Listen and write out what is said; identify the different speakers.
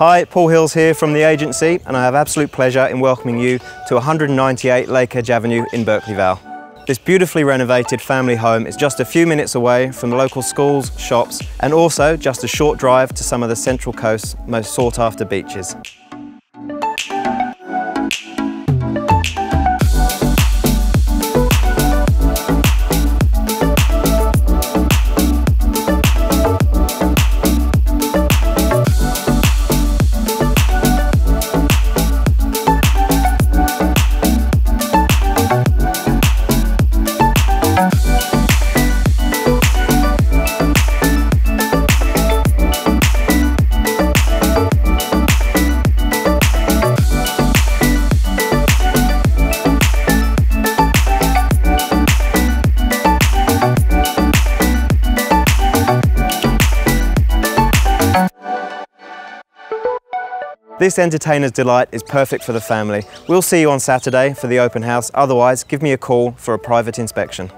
Speaker 1: Hi, Paul Hills here from the agency and I have absolute pleasure in welcoming you to 198 Lakedge Avenue in Berkeley Vale. This beautifully renovated family home is just a few minutes away from the local schools, shops and also just a short drive to some of the Central Coast's most sought after beaches. This entertainer's delight is perfect for the family. We'll see you on Saturday for the open house. Otherwise, give me a call for a private inspection.